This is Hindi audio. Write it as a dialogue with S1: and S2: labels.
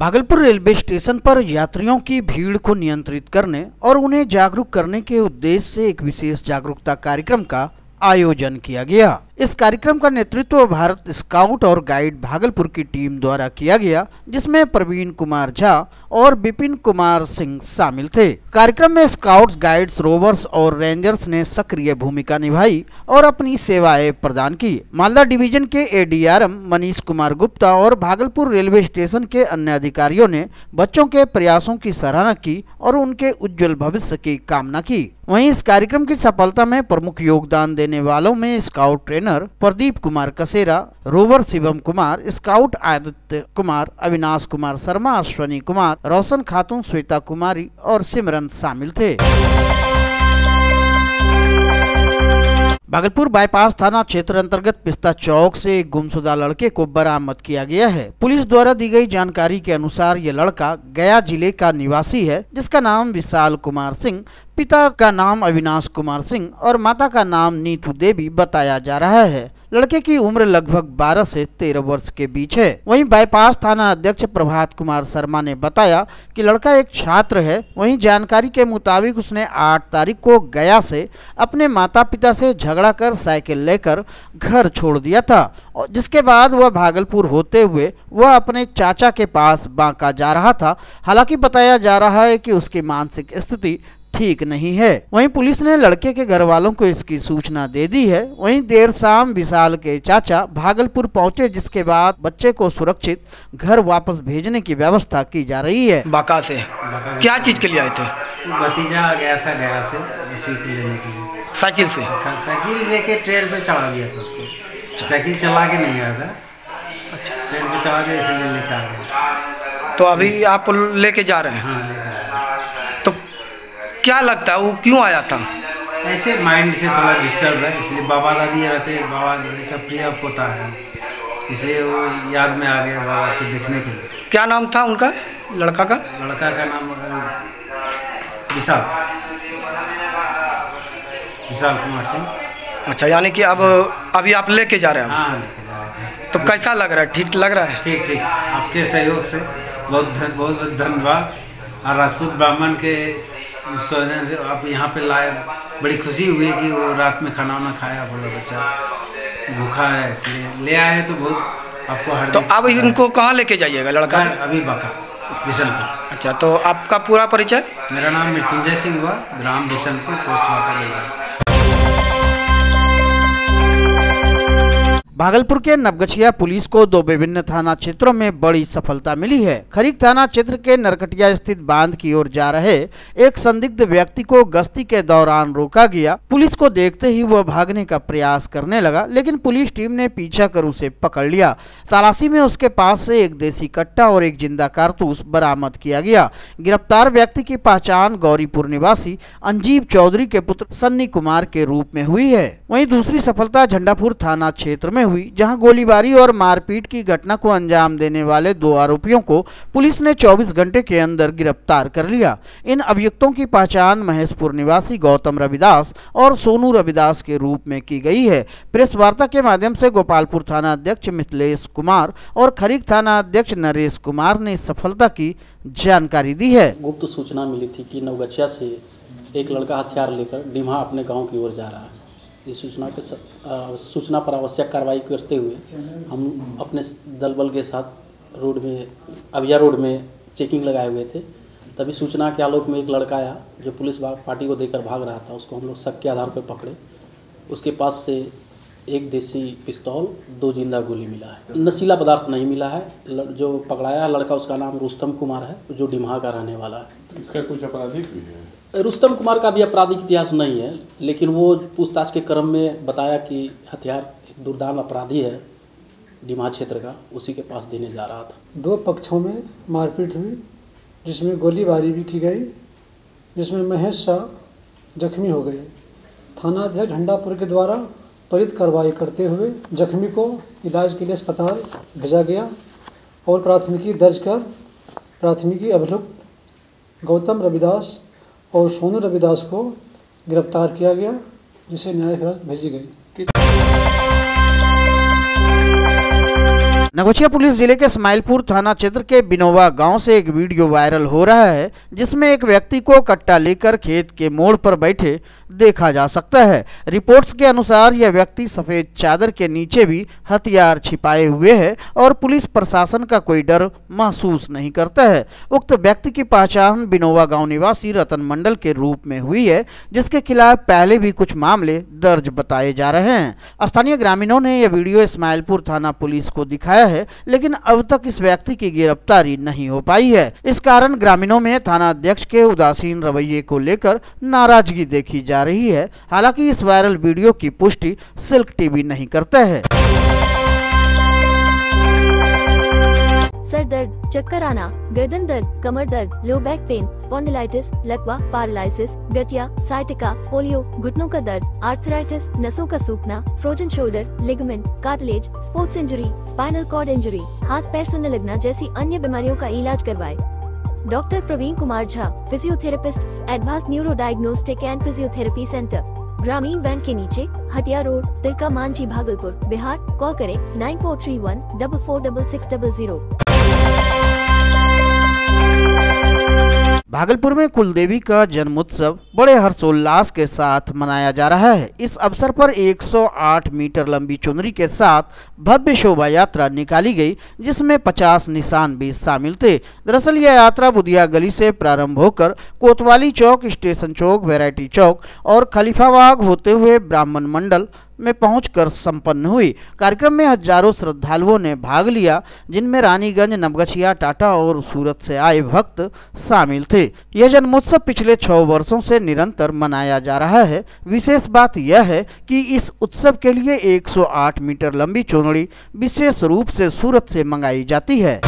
S1: भागलपुर रेलवे स्टेशन पर यात्रियों की भीड़ को नियंत्रित करने और उन्हें जागरूक करने के उद्देश्य से एक विशेष जागरूकता कार्यक्रम का आयोजन किया गया। इस कार्यक्रम का नेतृत्व भारत स्काउट और गाइड भागलपुर की टीम द्वारा किया गया, जिसमें प्रवीण कुमार झा और विपिन कुमार सिंह शामिल थे। कार्यक्रम में स्काउट्स, गाइड्स, रोवर्स और रेंजर्स ने सक्रिय भूमिका निभाई और अपनी सेवाएँ प्रदान की। मालदा डिवीज़न के एडीआरएम मनीष कुमार गुप्ता और भागलपुर रेलवे स्टेशन के अन्य अधिकारियों ने बच्चों के प्रयासों की सराहना की और उनके उज्जवल भविष्य की कामना की। वहीं इस कार्यक्रम की सफलता में प्रमुख योगदान देने वालों में scout trainer Pradeep Kumar Kasera, rover Shivam Kumar, scout Aditya Kumar, Avinash Kumar Sharma, Ashwani Kumar Roshan Khatoon, Shweta Kumari और सिमरन शामिल थे। भागलपुर बाईपास थाना क्षेत्र अंतर्गत पिस्ता चौक से एक गुमशुदा लड़के को बरामद किया गया है। पुलिस द्वारा दी गई जानकारी के अनुसार ये लड़का गया ज़िले का निवासी है, जिसका नाम विशाल कुमार सिंह, पिता का नाम अविनाश कुमार सिंह और माता का नाम नीतू देवी बताया जा रहा है। लड़के की उम्र लगभग 12 से 13 वर्ष के बीच है। वहीं बाईपास थाना अध्यक्ष प्रभात कुमार शर्मा ने बताया कि लड़का एक छात्र है। वहीं जानकारी के मुताबिक उसने 8 तारीख को गया से अपने माता पिता से झगड़ा कर साइकिल लेकर घर छोड़ दिया था जिसके बाद वह भागलपुर होते हुए वह अपने चाचा के पास बांका जा रहा था। हालाँकि बताया जा रहा है कि उसकी मानसिक स्थिति ठीक नहीं है। वहीं पुलिस ने लड़के के घर वालों को इसकी सूचना दे दी है। वहीं देर शाम विशाल के चाचा भागलपुर पहुँचे जिसके बाद बच्चे को सुरक्षित घर वापस भेजने की व्यवस्था की जा रही है।
S2: बाका से। बाका क्या चीज़ के लिए आए थे?
S3: भतीजा आ गया था गया से उसी को लेने के लिए।
S2: साइकिल से?
S3: साइकिल लेके ट्रेन पे चढ़ा दिया था उसको। साइकिल चला के नहीं आया था। अच्छा। ट्रेन पे चढ़ा के इसीलिए लेकर आ गया।
S2: तो अभी आप लेके जा रहे हैं?
S3: हाँ लेकर
S2: क्या लगता है वो क्यों आया था?
S3: ऐसे माइंड से थोड़ा डिस्टर्ब है इसलिए बाबा दादी रहते बाबा दादी का प्रिय पोता है। इसलिए वो याद में आ गया बाबा को देखने के लिए।
S2: क्या नाम था उनका? लड़का का?
S3: लड़का का नाम विशाल। विशाल कुमार सिंह।
S2: अच्छा यानी कि अब अभी आप लेके जा रहे हैं
S3: हाँ लेके जा रहे हैं।
S2: तो कैसा लग रहा है? ठीक लग रहा है?
S3: ठीक ठीक। आपके सहयोग से बहुत धन बहुत बहुत धन्यवाद। और राजपूत ब्राह्मण के सोचने से आप यहाँ पे लाए। बड़ी खुशी हुई कि वो रात में खाना वाना खाया बोला बच्चा भूखा है इसलिए ले आए तो बहुत आपको हर
S2: तो अब इनको कहाँ लेके जाइएगा लड़का?
S3: अभी बाका बिशनपुर
S2: अच्छा तो आपका पूरा परिचय?
S3: मेरा नाम मृत्युंजय सिंह हुआ ग्राम बिशनपुर पोस्ट वाका ले
S1: भागलपुर के नवगछिया पुलिस को दो विभिन्न थाना क्षेत्रों में बड़ी सफलता मिली है। खरीक थाना क्षेत्र के नरकटिया स्थित बाँध की ओर जा रहे एक संदिग्ध व्यक्ति को गश्ती के दौरान रोका गया। पुलिस को देखते ही वह भागने का प्रयास करने लगा, लेकिन पुलिस टीम ने पीछा कर उसे पकड़ लिया। तलाशी में उसके पास से एक देसी कट्टा और एक ज़िंदा कारतूस बरामद किया गया। गिरफ़्तार व्यक्ति की पहचान गौरीपुर निवासी अंजीब चौधरी के पुत्र सन्नी कुमार के रूप में हुई है। वहीं दूसरी सफलता झंडापुर थाना क्षेत्र में हुई, जहाँ गोलीबारी और मारपीट की घटना को अंजाम देने वाले दो आरोपियों को पुलिस ने 24 घंटे के अंदर गिरफ़्तार कर लिया। इन अभियुक्तों की पहचान महेशपुर निवासी गौतम रविदास और सोनू रविदास के रूप में की गई है। प्रेस वार्ता के माध्यम से गोपालपुर थाना अध्यक्ष मिथिलेश कुमार और खरीक थाना अध्यक्ष नरेश कुमार ने सफलता की जानकारी दी है।
S4: गुप्त सूचना मिली थी कि नवगछिया से एक लड़का हथियार लेकर डिम्हा अपने गाँव की ओर जा रहा है। इस सूचना के सूचना पर आवश्यक कार्रवाई करते हुए हम अपने दल बल के साथ रोड में, अभिया रोड में चेकिंग लगाए हुए थे। तभी सूचना के आलोक में एक लड़का आया जो पुलिस पार्टी को देकर भाग रहा था। उसको हम लोग शक के आधार पर पकड़े। उसके पास से एक देसी पिस्तौल, दो ज़िंदा गोली मिला है। नशीला पदार्थ नहीं मिला है। जो पकड़ाया लड़का, उसका नाम रुस्तम कुमार है, जो डिम्हा का रहने वाला है।
S5: इसका कुछ आपराधिक भी है।
S4: रुस्तम कुमार का भी आपराधिक इतिहास नहीं है, लेकिन वो पूछताछ के क्रम में बताया कि हथियार एक दुर्दान अपराधी है डिमा क्षेत्र का, उसी के पास देने जा रहा था।
S6: दो पक्षों में मारपीट हुई, जिसमें गोलीबारी भी की गई, जिसमें महेश शाह जख्मी हो गए। थाना अध्यक्ष झंडापुर के द्वारा त्वरित कार्रवाई करते हुए जख्मी को इलाज के लिए अस्पताल भेजा गया और प्राथमिकी दर्ज कर प्राथमिकी अभियुक्त गौतम रविदास और सोनू रविदास को गिरफ़्तार किया गया जिसे न्यायिक हिरासत भेजी गई।
S1: नगोचिया पुलिस ज़िले के स्माइलपुर थाना क्षेत्र के बिनोवा गाँव से एक वीडियो वायरल हो रहा है, जिसमें एक व्यक्ति को कट्टा लेकर खेत के मोड़ पर बैठे देखा जा सकता है। रिपोर्ट्स के अनुसार, यह व्यक्ति सफ़ेद चादर के नीचे भी हथियार छिपाए हुए है और पुलिस प्रशासन का कोई डर महसूस नहीं करता है। उक्त व्यक्ति की पहचान बिनोवा गाँव निवासी रतन मंडल के रूप में हुई है, जिसके खिलाफ पहले भी कुछ मामले दर्ज बताए जा रहे हैं। स्थानीय ग्रामीणों ने यह वीडियो इस्माइलपुर थाना पुलिस को दिखाया है, लेकिन अब तक इस व्यक्ति की गिरफ्तारी नहीं हो पाई है। इस कारण ग्रामीणों में थाना अध्यक्ष के उदासीन रवैये को लेकर नाराज़गी देखी जा रही है। हालाँकि इस वायरल वीडियो की पुष्टि सिल्क टीवी नहीं करते है।
S5: चक्कर आना, गर्दन दर्द, कमर दर्द लो बैक पेन स्पॉन्डिलाइटिस लकवा पैरालिसिस गठिया साइटिका पोलियो घुटनों का दर्द आर्थराइटिस नसों का सूखना frozen shoulder ligament cartilage sports injury spinal cord injury हाथ पैर सुनने लगना जैसी अन्य बीमारियों का इलाज करवाए। Doctor Praveen Kumar Jha physiotherapist advance neuro diagnostic and physiotherapy centre Gramin bank के नीचे, हटिया रोड, तिलका मांझी भागलपुर, बिहार, कॉल करें, nine four three one, double four double six double zero.
S1: Bhagalpur में कुलदेवी का जन्मोत्सव बड़े हर्षोल्लास के साथ मनाया जा रहा है। इस अवसर पर 108 मीटर लंबी चुनरी के साथ भव्य शोभा यात्रा निकाली गई, जिसमें 50 निशान भी शामिल थे। दरअसल यह यात्रा बुधिया गली से प्रारंभ होकर कोतवाली चौक, स्टेशन चौक, वैरायटी चौक और खलीफाबाग होते हुए ब्राह्मण मंडल में पहुंचकर संपन्न हुई। कार्यक्रम में हज़ारों श्रद्धालुओं ने भाग लिया, जिनमें रानीगंज, नवगछिया, टाटा और सूरत से आए भक्त शामिल थे। यह जन्मोत्सव पिछले छह वर्षों से निरंतर मनाया जा रहा है। विशेष बात यह है कि इस उत्सव के लिए 108 मीटर लंबी चोनड़ी विशेष रूप से सूरत से मंगाई जाती है।